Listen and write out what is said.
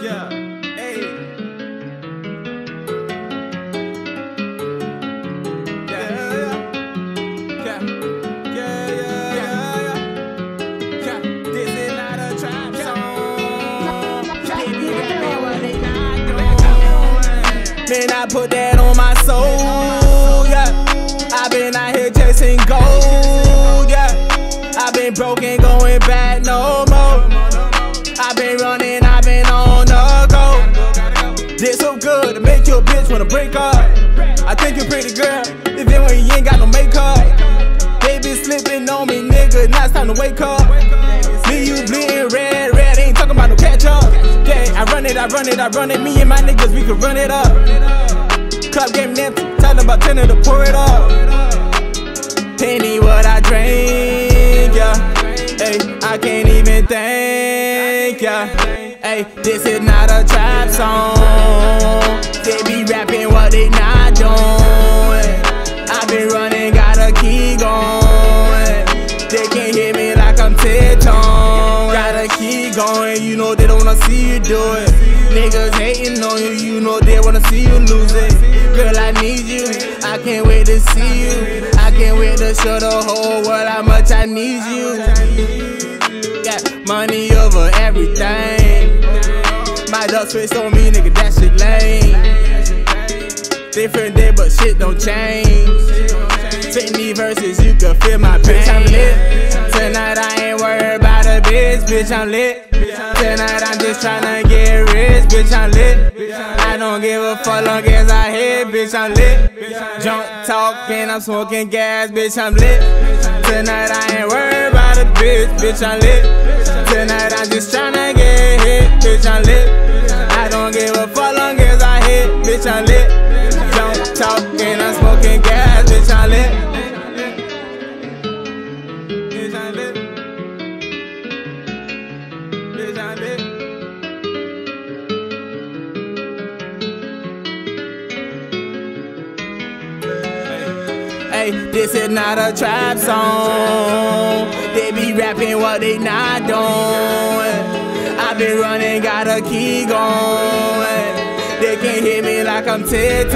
Yeah, hey. Yeah, yeah, yeah. Yeah, yeah, yeah, yeah. This is not a trap song. Man, I put that on my soul. Go. Good to make your bitch wanna break up. I think you're pretty girl, even when you ain't got no makeup. They been slipping on me, nigga. Now it's time to wake up. See you bleeding red, red. Ain't talking about no catch up. Yeah, I run it, I run it, I run it. Me and my niggas, we can run it up. Club game empty, talking about ten to pour it up. Penny what I drink, yeah. Hey, I can't even think, yeah. Hey, this is not a trap song. They be rapping what they not doing. I been running, gotta keep going. They can't hit me like I'm Ted Gotta keep going, you know they don't wanna see you do it. Niggas hating on you, you know they wanna see you lose it. Girl, I need you, I can't wait to see you. I can't wait to show the whole world how much I need you. Money over everything. My dog switch on me, nigga, that shit lame. Different day, but shit don't change. Take me verses, you can feel my pain. Bitch, I'm lit. Tonight I ain't worried about a bitch, bitch, I'm lit. Tonight I'm just tryna get rich, bitch, I'm lit. I don't give a fuck long as I hit, bitch, I'm lit. Junk talking, I'm smoking gas, bitch, I'm lit. Tonight I ain't worried about a bitch, bitch, I'm lit. Tonight I'm just tryna get hit, bitch, I'm lit. I don't give a fuck long as I hit, bitch, I'm lit. Junk talking, I'm smoking gas, bitch, I'm lit. Hey, this is not a trap song. They what they not doing. I been running, gotta keep going. They can't hit me like I'm Ted